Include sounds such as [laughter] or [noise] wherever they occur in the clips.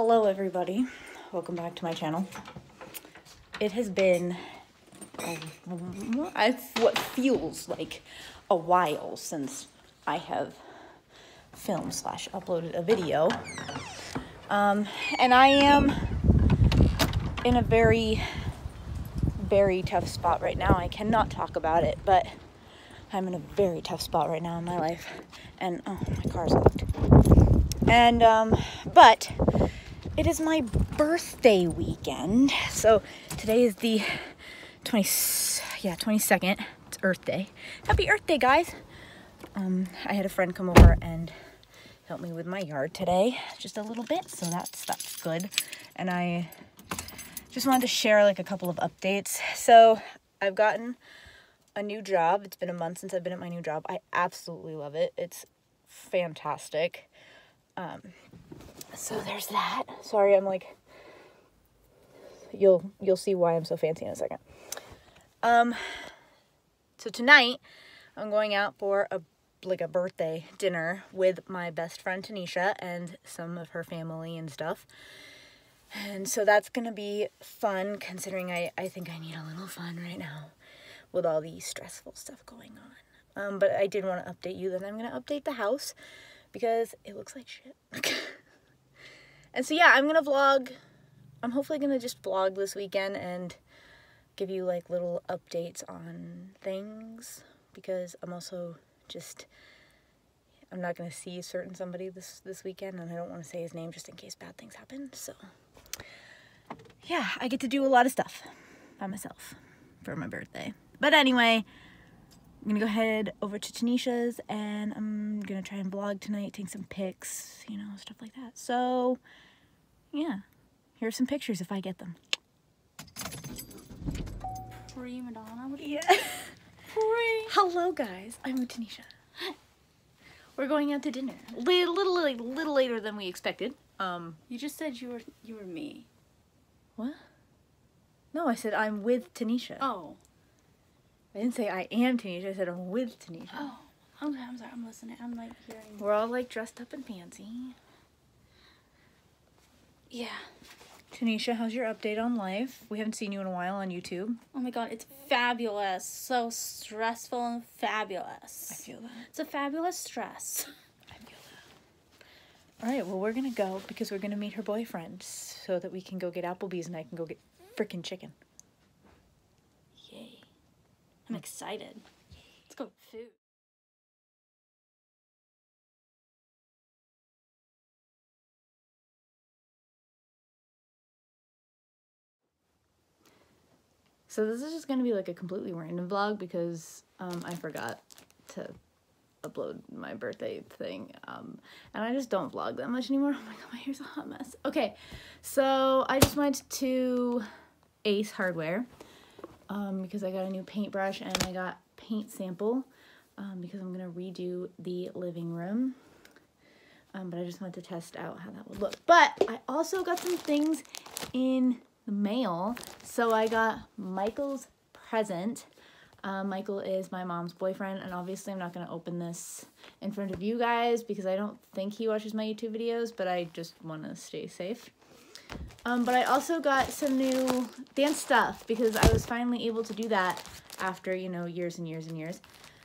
Hello everybody, welcome back to my channel. It has been um, I, what feels like a while since I have filmed slash uploaded a video. Um, and I am in a very, very tough spot right now. I cannot talk about it, but I'm in a very tough spot right now in my life. And, oh, my car's locked. And, um, but it is my birthday weekend. So today is the 20, yeah, 22nd. It's Earth Day. Happy Earth Day, guys. Um, I had a friend come over and help me with my yard today, just a little bit. So that's, that's good. And I just wanted to share like a couple of updates. So I've gotten a new job. It's been a month since I've been at my new job. I absolutely love it. It's fantastic. Um, so there's that. Sorry, I'm like you'll you'll see why I'm so fancy in a second. Um so tonight I'm going out for a like a birthday dinner with my best friend Tanisha and some of her family and stuff. And so that's gonna be fun considering I, I think I need a little fun right now with all the stressful stuff going on. Um, but I did want to update you that I'm gonna update the house because it looks like shit. [laughs] and so yeah, I'm gonna vlog. I'm hopefully gonna just vlog this weekend and give you like little updates on things because I'm also just I'm not gonna see certain somebody this this weekend and I don't want to say his name just in case bad things happen. So yeah, I get to do a lot of stuff by myself for my birthday. But anyway, I'm gonna go ahead over to Tanisha's and I'm gonna try and vlog tonight, take some pics, you know, stuff like that. So, yeah, here's some pictures if I get them. Prima donna? Yeah. [laughs] Pre. Hello, guys. I'm with Tanisha. [gasps] We're going out to dinner. A little, little, little later than we expected. Um, You just said you were you were me. what? No, I said I'm with Tanisha. Oh. I didn't say I am Tanisha. I said I'm with Tanisha. Oh. Okay, I'm sorry. I'm listening. I'm like hearing. We're all like dressed up and fancy. Yeah. Tanisha, how's your update on life? We haven't seen you in a while on YouTube. Oh my god, it's fabulous. So stressful and fabulous. I feel that. It's a fabulous stress. [laughs] I feel that. All right, well, we're gonna go because we're gonna meet her boyfriend so that we can go get Applebee's and I can go get freaking chicken. Yay. I'm mm. excited. Let's go food. So this is just gonna be like a completely random vlog because um, I forgot to upload my birthday thing, um, and I just don't vlog that much anymore. [laughs] Oh my god, my hair's a hot mess. Okay, so I just went to Ace Hardware um, because I got a new paintbrush and I got paint sample um, because I'm gonna redo the living room. Um, but I just wanted to test out how that would look. But I also got some things in the mail. So I got Michael's present. Uh, Michael is my mom's boyfriend, and obviously I'm not going to open this in front of you guys because I don't think he watches my YouTube videos, but I just want to stay safe. Um, but I also got some new dance stuff because I was finally able to do that after, you know, years and years and years.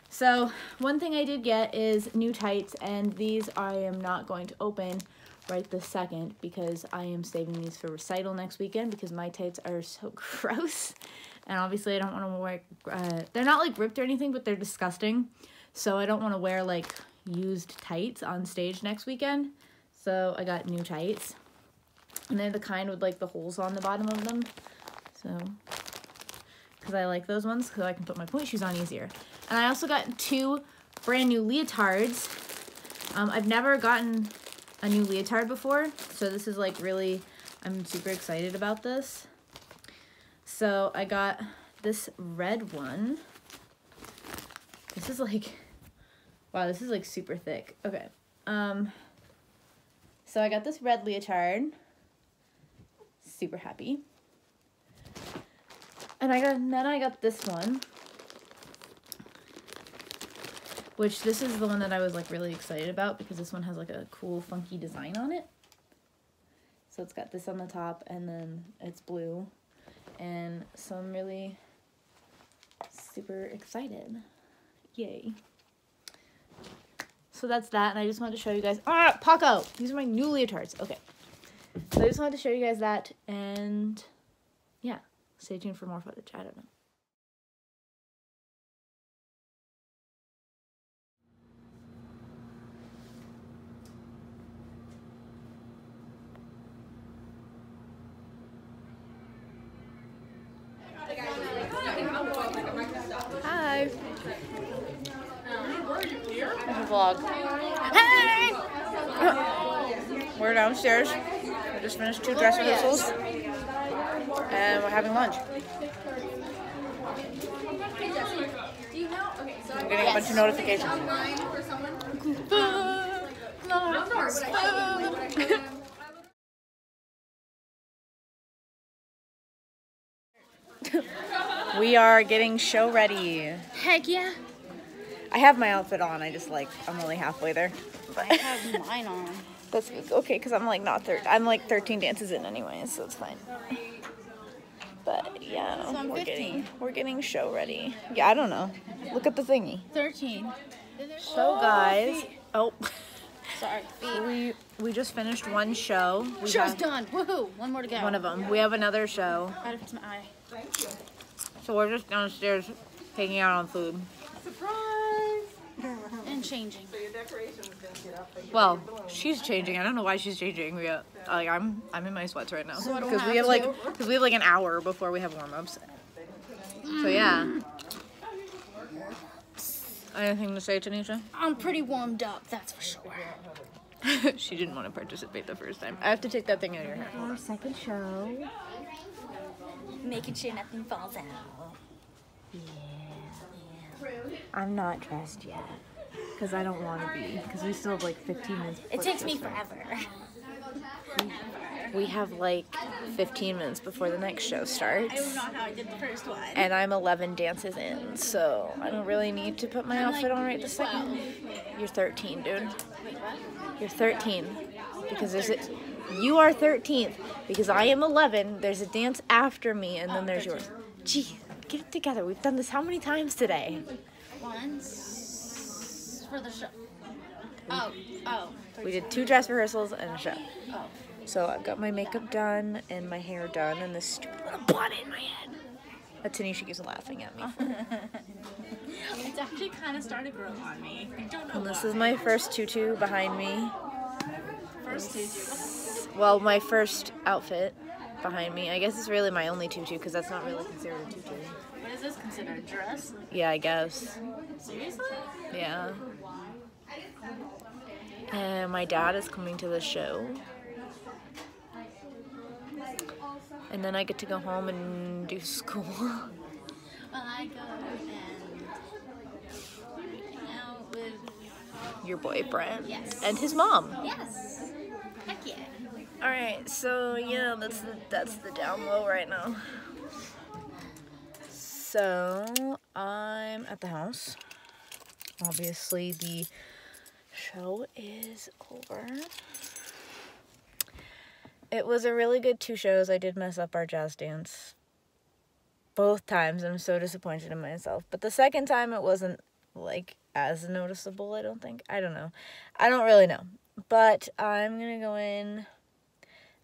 So one thing I did get is new tights, and these I am not going to open right this second because I am saving these for recital next weekend because my tights are so [laughs] gross. And obviously I don't want to wear, uh, they're not like ripped or anything, but they're disgusting. So I don't want to wear like used tights on stage next weekend. So I got new tights. And they're the kind with like the holes on the bottom of them. So, because I like those ones because I can put my pointe shoes on easier. And I also got two brand new leotards. Um, I've never gotten a new leotard before, so this is like really, I'm super excited about this. So I got this red one. This is like, wow, this is like super thick. Okay. Um, so I got this red leotard. Super happy. And I got, and then I got this one. Which this is the one that I was like really excited about because this one has like a cool funky design on it. So it's got this on the top and then it's blue. And so I'm really super excited. Yay. So that's that, and I just wanted to show you guys. Ah, Paco! These are my new leotards. Okay. So I just wanted to show you guys that, and yeah, stay tuned for more footage. I don't know. Vlog. Hey! We're downstairs. We just finished two dress rehearsals. And we're having lunch. I'm getting a bunch of notifications. we are getting show ready. Heck yeah. I have my outfit on. I just like I'm only halfway there. But I have [laughs] mine on. That's okay because I'm like not thir- I'm like 13 dances in anyway, so it's fine. But yeah, So I'm we're 15. getting we're getting show ready. Yeah, I don't know. Look at the thingy. 13. So oh, guys, oh, [laughs] Sorry. we we just finished one show. We Show's done. Woohoo. One more to go. one of them. We have another show, I had to fix my eye. so we're just downstairs hanging out on food. And changing. Well, she's changing. I don't know why she's changing. We, uh, like I'm I'm in my sweats right now I don't because we have have like because we have like an hour before we have warm ups. So yeah. Anything to say, Tanisha? I'm pretty warmed up, that's for sure. [laughs] she didn't want to participate the first time. I have to take that thing out of your hair. Our second show. Making sure nothing falls out. I'm not dressed yet. Because I don't want to be. Because we still have like 15 minutes. It takes me the show starts. forever. We have like 15 minutes before the next show starts. not how I did the first one. And I'm 11 dances in, so I don't really need to put my outfit on right this second. You're 13, dude. Wait, what? You're 13 because there's a, you are 13th because I am 11. There's a dance after me and then oh, there's yours. Gee, get it together. We've done this how many times today? Once for the show. Oh, oh. We did two dress rehearsals and a show. Oh. So I've got my makeup done and my hair done and this stupid little bun in my head. That Tanisha keeps laughing at me. [laughs] It's actually kind of started growing on me. I don't know And this why. is my first tutu behind me. first tutu. Well, my first outfit behind me. I guess it's really my only tutu because that's not really considered a tutu. This considered? A dress? Yeah, I guess. Seriously? Yeah. And my dad is coming to the show. And then I get to go home and do school. [laughs] Well, I go and hang out with. Your boyfriend. Yes. And his mom. Yes. Heck yeah. Alright, so yeah, that's the that's the down low right now. So I'm at the house. Obviously the show is over. It was a really good two shows. I did mess up our jazz dance both times. I'm so disappointed in myself. But the second time it wasn't like as noticeable, I don't think. I don't know. I don't really know. But I'm gonna go in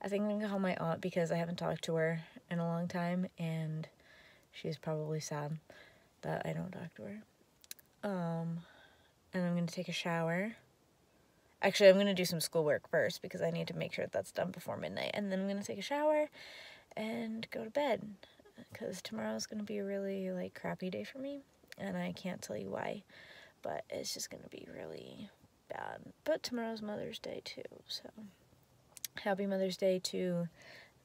I think I'm gonna call my aunt because I haven't talked to her in a long time and she's probably sad that I don't talk to her. Um and I'm gonna take a shower. Actually, I'm gonna do some schoolwork first because I need to make sure that that's done before midnight. And then I'm gonna take a shower and go to bed because tomorrow's gonna be a really like crappy day for me, and I can't tell you why, but it's just gonna be really bad. But tomorrow's Mother's Day too, so happy Mother's Day to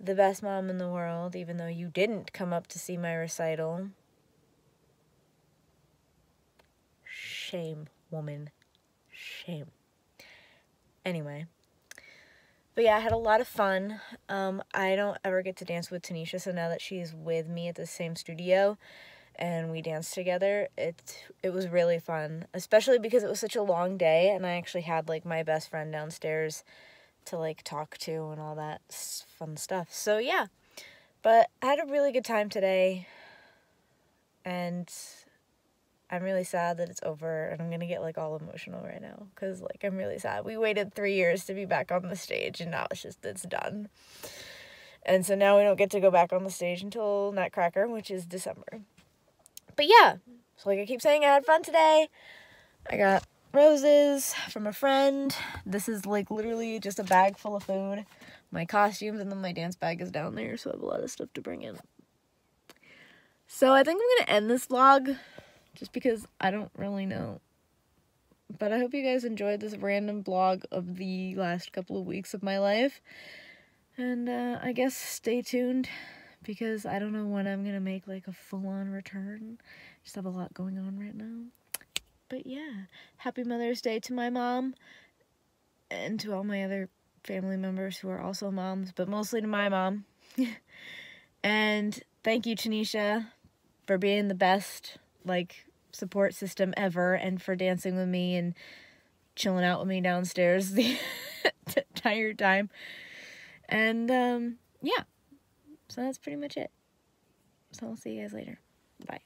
the best mom in the world, even though you didn't come up to see my recital. Shame, woman. Shame. Anyway. But yeah, I had a lot of fun. Um, I don't ever get to dance with Tanisha, so now that she's with me at the same studio and we danced together, it it was really fun. Especially because it was such a long day and I actually had like my best friend downstairs to like talk to and all that fun stuff. So yeah. But I had a really good time today. And I'm really sad that it's over and I'm to get like all emotional right now cuz like I'm really sad. We waited 3 years to be back on the stage and now it's just it's done. And so now we don't get to go back on the stage until Nutcracker, which is December. But yeah, so like I keep saying I had fun today. I got roses from a friend. This is like literally just a bag full of food, my costumes, and then my dance bag is down there, so I have a lot of stuff to bring in. So I think I'm gonna end this vlog just because I don't really know. But I hope you guys enjoyed this random vlog of the last couple of weeks of my life. And uh, I guess stay tuned because I don't know when I'm gonna make like a full on return. Just have a lot going on right now. But yeah, happy Mother's Day to my mom and to all my other family members who are also moms, but mostly to my mom. [laughs] and thank you, Tanisha, for being the best like support system ever and for dancing with me and chilling out with me downstairs [laughs] the entire time. And um, yeah, so that's pretty much it. So I'll see you guys later. Bye.